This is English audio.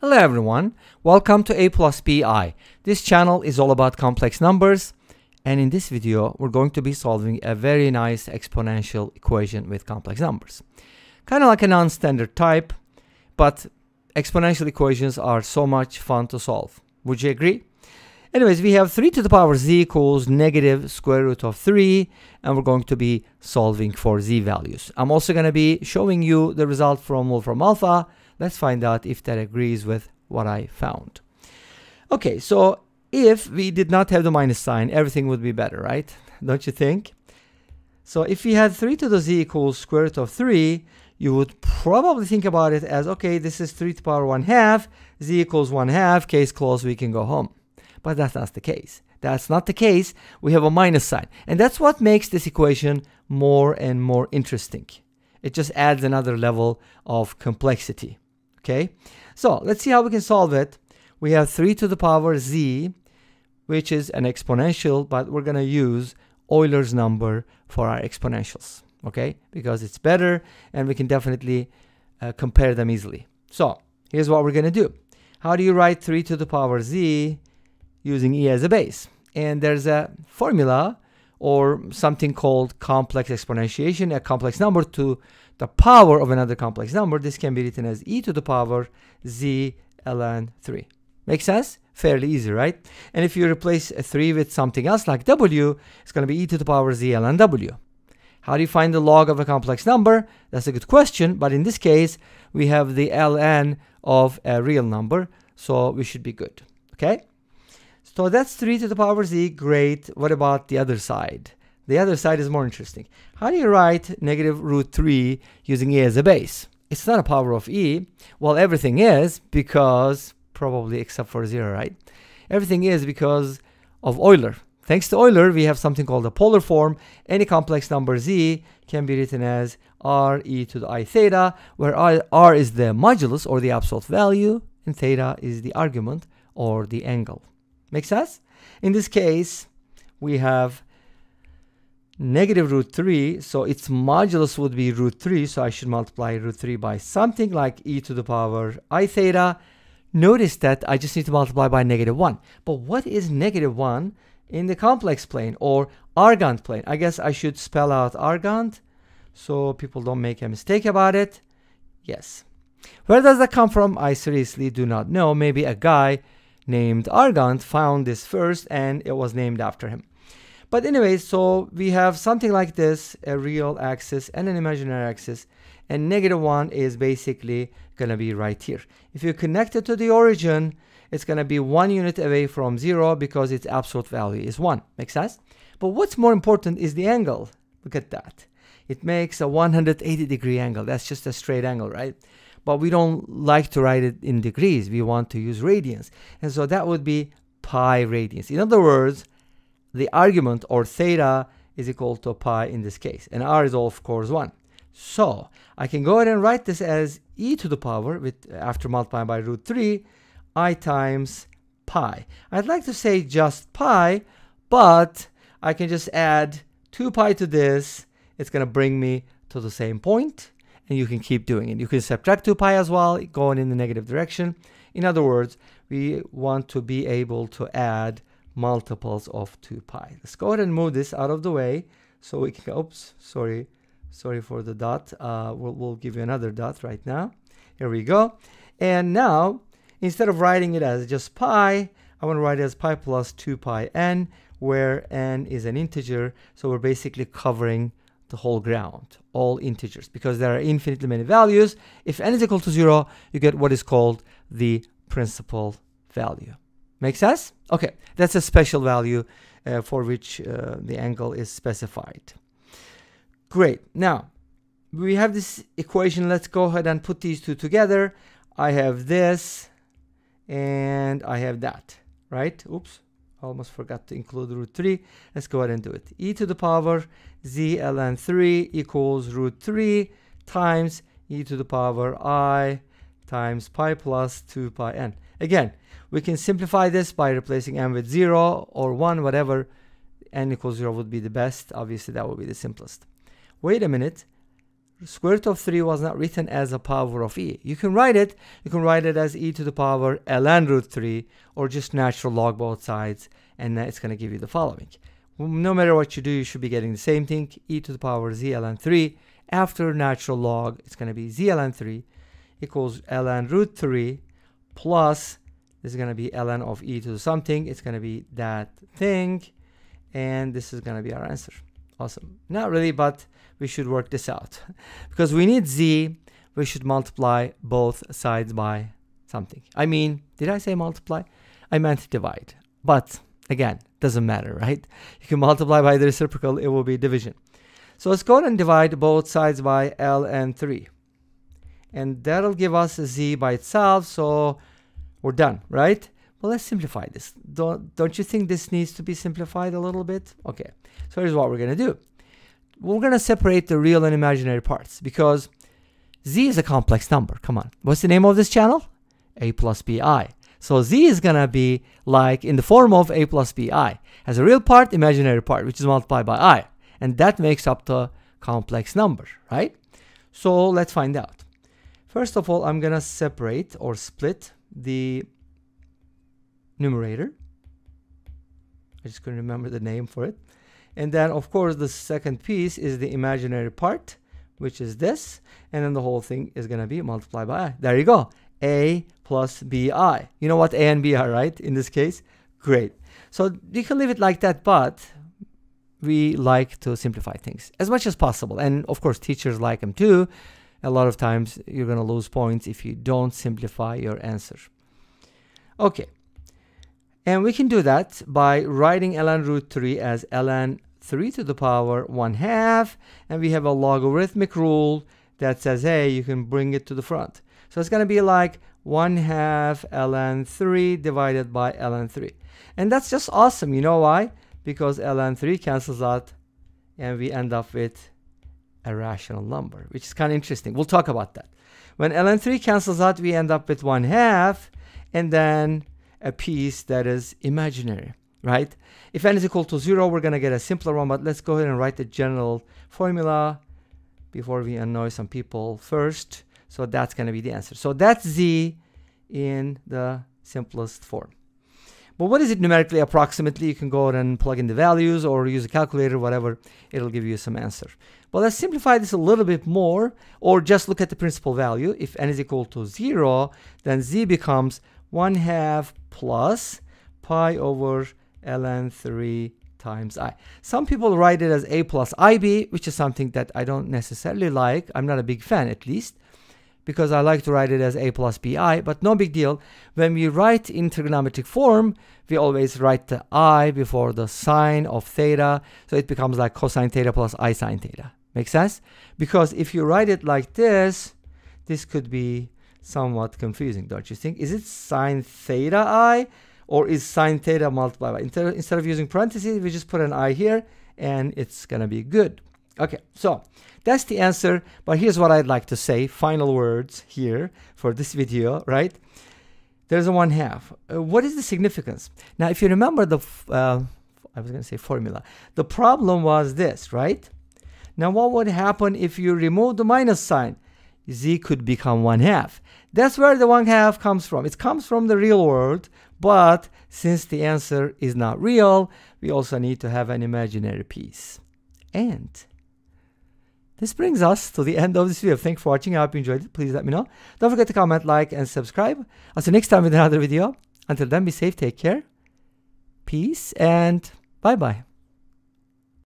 Hello everyone, welcome to A plus BI. This channel is all about complex numbers and in this video we're going to be solving a very nice exponential equation with complex numbers. Kind of like a non-standard type, but exponential equations are so much fun to solve. Would you agree? Anyways, we have 3 to the power z equals negative square root of 3, and we're going to be solving for z values. I'm also going to be showing you the result from Wolfram Alpha, Let's find out if that agrees with what I found. Okay, so if we did not have the minus sign, everything would be better, right? Don't you think? So if we had 3 to the z equals square root of 3, you would probably think about it as, okay, this is 3 to the power 1 half, z equals 1 half, case closed, we can go home. But that's not the case. That's not the case. We have a minus sign. And that's what makes this equation more and more interesting. It just adds another level of complexity. Okay, so let's see how we can solve it. We have 3 to the power z, which is an exponential, but we're going to use Euler's number for our exponentials, okay? Because it's better and we can definitely uh, compare them easily. So here's what we're going to do. How do you write 3 to the power z using e as a base? And there's a formula or something called complex exponentiation, a complex number to the power of another complex number, this can be written as e to the power z ln 3. Make sense? Fairly easy, right? And if you replace a 3 with something else like w, it's going to be e to the power z ln w. How do you find the log of a complex number? That's a good question, but in this case, we have the ln of a real number, so we should be good, okay? So that's 3 to the power z, great. What about the other side? The other side is more interesting. How do you write negative root 3 using e as a base? It's not a power of e. Well, everything is because, probably except for 0, right? Everything is because of Euler. Thanks to Euler, we have something called a polar form. Any complex number z can be written as r e to the i theta, where r, r is the modulus or the absolute value, and theta is the argument or the angle. Make sense? In this case, we have negative root 3, so its modulus would be root 3, so I should multiply root 3 by something like e to the power i theta. Notice that I just need to multiply by negative 1. But what is negative 1 in the complex plane or argand plane? I guess I should spell out argand so people don't make a mistake about it. Yes. Where does that come from? I seriously do not know. Maybe a guy named Argand found this first and it was named after him. But anyway, so we have something like this, a real axis and an imaginary axis, and negative 1 is basically going to be right here. If you connect it to the origin, it's going to be one unit away from 0 because its absolute value is 1. Make sense? But what's more important is the angle. Look at that. It makes a 180 degree angle. That's just a straight angle, right? But we don't like to write it in degrees. We want to use radians. And so that would be pi radians. In other words, the argument or theta is equal to pi in this case. And r is of course 1. So I can go ahead and write this as e to the power with after multiplying by root 3 i times pi. I'd like to say just pi, but I can just add 2 pi to this. It's going to bring me to the same point, and you can keep doing it. You can subtract 2 pi as well, going in the negative direction. In other words, we want to be able to add multiples of 2 pi. Let's go ahead and move this out of the way so we can, oops, sorry, sorry for the dot. Uh, we'll, we'll give you another dot right now. Here we go. And now, instead of writing it as just pi, I want to write it as pi plus 2 pi n, where n is an integer. So we're basically covering the whole ground, all integers, because there are infinitely many values. If n is equal to 0, you get what is called the principal value. Make sense? Okay, that's a special value uh, for which uh, the angle is specified. Great. Now, we have this equation. Let's go ahead and put these two together. I have this and I have that, right? Oops, almost forgot to include root 3. Let's go ahead and do it. e to the power z ln 3 equals root 3 times e to the power i times pi plus 2 pi n. Again, we can simplify this by replacing n with 0 or 1, whatever n equals 0 would be the best. Obviously, that would be the simplest. Wait a minute. Square root of 3 was not written as a power of e. You can write it, you can write it as e to the power ln root 3 or just natural log both sides and it's going to give you the following. No matter what you do, you should be getting the same thing, e to the power z ln 3. After natural log, it's going to be z ln 3 equals ln root 3 plus, this is going to be ln of e to something, it's going to be that thing, and this is going to be our answer. Awesome. Not really, but we should work this out. because we need z, we should multiply both sides by something. I mean, did I say multiply? I meant divide. But again, doesn't matter, right? You can multiply by the reciprocal, it will be division. So let's go ahead and divide both sides by ln 3. And that'll give us z by itself, so we're done, right? Well, let's simplify this. Don't, don't you think this needs to be simplified a little bit? Okay, so here's what we're going to do. We're going to separate the real and imaginary parts because z is a complex number. Come on. What's the name of this channel? a plus bi. So z is going to be like in the form of a plus bi. Has a real part, imaginary part, which is multiplied by i. And that makes up the complex number, right? So let's find out. First of all, I'm going to separate or split the numerator. I just couldn't remember the name for it. And then, of course, the second piece is the imaginary part, which is this. And then the whole thing is going to be multiplied by i. There you go. a plus bi. You know what a and b are, right? In this case? Great. So you can leave it like that, but we like to simplify things as much as possible. And of course, teachers like them too. A lot of times you're going to lose points if you don't simplify your answer. Okay. And we can do that by writing ln root 3 as ln 3 to the power 1 half. And we have a logarithmic rule that says, hey, you can bring it to the front. So it's going to be like 1 half ln 3 divided by ln 3. And that's just awesome. You know why? Because ln 3 cancels out and we end up with a rational number, which is kind of interesting. We'll talk about that. When ln 3 cancels out, we end up with 1 half and then a piece that is imaginary, right? If n is equal to 0, we're going to get a simpler one, but let's go ahead and write the general formula before we annoy some people first. So that's going to be the answer. So that's z in the simplest form. But what is it numerically approximately? You can go ahead and plug in the values or use a calculator, whatever. It'll give you some answer. But let's simplify this a little bit more or just look at the principal value. If n is equal to 0, then z becomes 1 half plus pi over ln 3 times i. Some people write it as a plus ib, which is something that I don't necessarily like. I'm not a big fan, at least, because I like to write it as a plus bi, but no big deal. When we write in trigonometric form, we always write the i before the sine of theta, so it becomes like cosine theta plus i sine theta. Make sense? Because if you write it like this, this could be somewhat confusing, don't you think? Is it sine theta i or is sine theta multiplied by? Instead, of using parentheses, we just put an i here and it's going to be good. Okay, so that's the answer. But here's what I'd like to say. Final words here for this video, right? There's a one half. Uh, what is the significance? Now, if you remember the, uh, I was going to say formula. The problem was this, right? Now, what would happen if you remove the minus sign? Z could become 1 half. That's where the 1 half comes from. It comes from the real world, but since the answer is not real, we also need to have an imaginary piece. And this brings us to the end of this video. Thanks for watching. I hope you enjoyed it. Please let me know. Don't forget to comment, like, and subscribe. I'll see you next time with another video. Until then, be safe, take care, peace, and bye-bye.